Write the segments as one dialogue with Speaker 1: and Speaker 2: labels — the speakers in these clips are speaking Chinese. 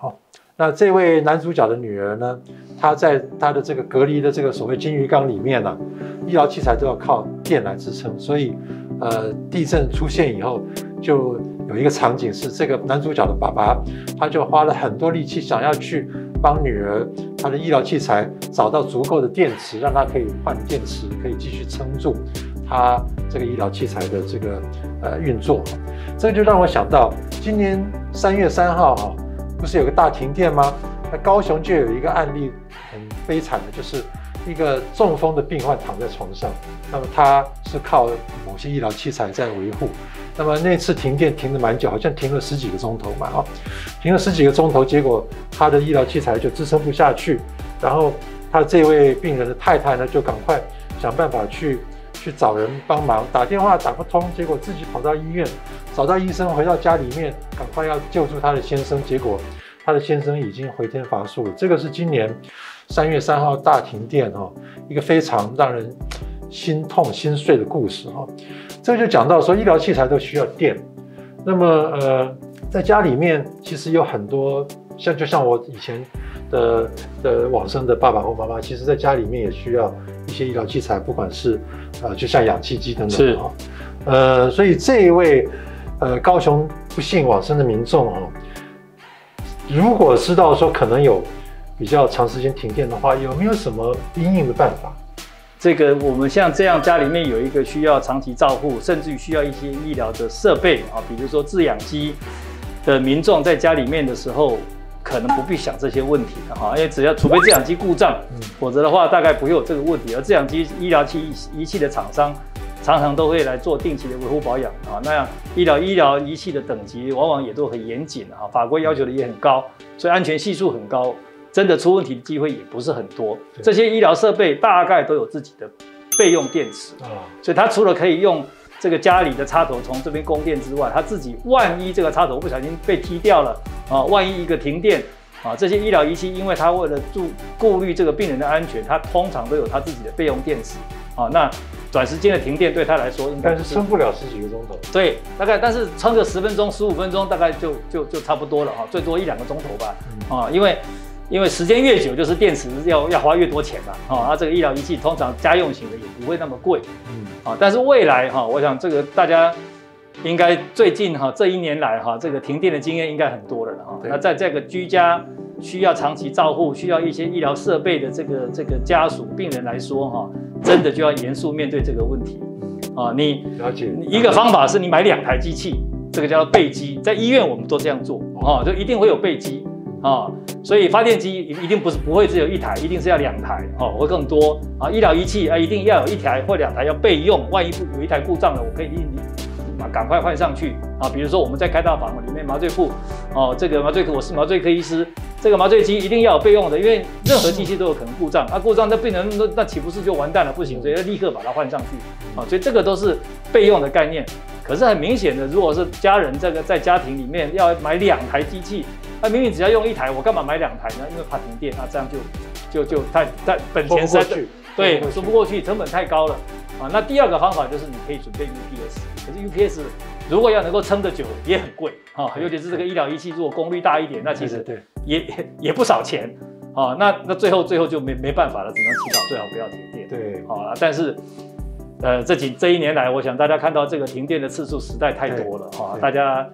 Speaker 1: 好那这位男主角的女儿呢，她在她的这个隔离的这个所谓金鱼缸里面呢，医疗器材都要靠电来支撑，所以呃，地震出现以后，就有一个场景是这个男主角的爸爸，他就花了很多力气想要去帮女儿她的医疗器材找到足够的电池，让她可以换电池，可以继续撑住她这个医疗器材的这个呃运作。这就让我想到，今年三月三号哈，不是有个大停电吗？那高雄就有一个案例很悲惨的，就是一个中风的病患躺在床上，那么他是靠某些医疗器材在维护。那么那次停电停的蛮久，好像停了十几个钟头嘛，啊，停了十几个钟头，结果他的医疗器材就支撑不下去，然后他这位病人的太太呢，就赶快想办法去。去找人帮忙，打电话打不通，结果自己跑到医院，找到医生，回到家里面，赶快要救助他的先生，结果他的先生已经回天乏术了。这个是今年三月三号大停电哈，一个非常让人心痛心碎的故事哈。这就讲到说，医疗器材都需要电，那么呃，在家里面其实有很多像就像我以前的的往生的爸爸或妈妈，其实在家里面也需要一些医疗器材，不管是。呃，就像氧气机等等啊，呃，所以这一位呃高雄不幸往生的民众哦，如果知道说可能有比较长时间停电的话，有没有什么应应的办法？
Speaker 2: 这个我们像这样家里面有一个需要长期照护，甚至于需要一些医疗的设备啊，比如说制氧机的民众在家里面的时候。可能不必想这些问题的哈，因为只要除非制氧机故障，否则的话大概不会有这个问题。而制氧机医疗器仪器的厂商常常都会来做定期的维护保养啊。那样医疗医疗仪器的等级往往也都很严谨啊，法规要求的也很高，所以安全系数很高，真的出问题的机会也不是很多。这些医疗设备大概都有自己的备用电池啊，所以它除了可以用。这个家里的插头从这边供电之外，他自己万一这个插头不小心被踢掉了啊，万一一个停电啊，这些医疗仪器，因为他为了注顾虑这个病人的安全，他通常都有他自己的备用电池啊。那短时间的停电对他来说应该
Speaker 1: 是撑不了十几个钟头。
Speaker 2: 对，大概但是撑个十分钟、十五分钟，大概就就就差不多了啊，最多一两个钟头吧啊，因为。因为时间越久，就是电池要要花越多钱嘛，啊，那这个医疗仪器通常家用型的也不会那么贵，嗯，啊，但是未来哈，我想这个大家应该最近哈这一年来哈，这个停电的经验应该很多了哈，那在这个居家需要长期照护、需要一些医疗设备的这个这个家属病人来说哈，真的就要严肃面对这个问题，啊，你
Speaker 1: 了解。
Speaker 2: 一个方法是你买两台机器，这个叫备机，在医院我们都这样做，啊，就一定会有备机。啊，所以发电机一一定不是不会只有一台，一定是要两台哦，会更多啊。医疗仪器啊，一定要有一台或两台要备用，万一不有一台故障了，我可以啊赶快换上去啊。比如说我们在开大房里面麻醉部哦，这个麻醉科我是麻醉科医师，这个麻醉机一定要有备用的，因为任何机器都有可能故障啊。故障那病人那那岂不是就完蛋了？不行，所以要立刻把它换上去啊。所以这个都是备用的概念。可是很明显的，如果是家人这个在家庭里面要买两台机器。那明明只要用一台，我干嘛买两台呢？因为怕停电，那这样就就就太太本钱
Speaker 1: 塞去，
Speaker 2: 对，说不过去，成本太高了啊。那第二个方法就是你可以准备 UPS，可是 UPS 如果要能够撑得久，也很贵啊。尤其是这个医疗仪器，如果功率大一点，那其实对也也不少钱啊。那那最后最后就没没办法了，只能祈祷最好不要停电。
Speaker 1: 对，
Speaker 2: 好但是呃这几这一年来，我想大家看到这个停电的次数实在太多了哈，大家。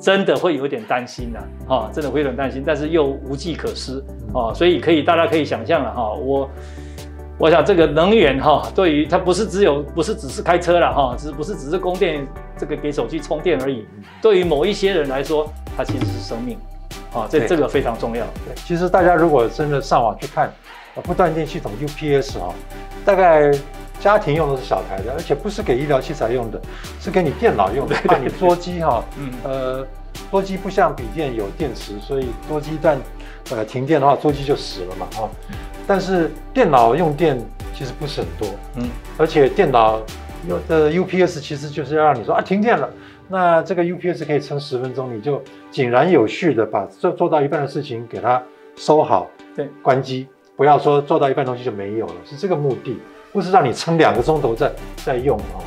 Speaker 2: 真的会有点担心呐，哈，真的会有点担心，但是又无计可施啊，所以可以，大家可以想象了哈，我我想这个能源哈，对于它不是只有不是只是开车了哈，只不是只是供电这个给手机充电而已，对于某一些人来说，它其实是生命，啊，这这个非常重要。
Speaker 1: 对，其实大家如果真的上网去看，不断电系统 UPS 哈，大概。家庭用的是小台的，而且不是给医疗器材用的，是给你电脑用的。怕你桌机哈，嗯，呃，桌机不像笔电有电池，所以桌机一旦呃停电的话，桌机就死了嘛，哈。但是电脑用电其实不是很多，嗯，而且电脑用的 UPS 其实就是要让你说啊停电了，那这个 UPS 可以撑十分钟，你就井然有序的把做做到一半的事情给它收好，
Speaker 2: 对，
Speaker 1: 关机，不要说做到一半东西就没有了，是这个目的。不是让你撑两个钟头再再用哦，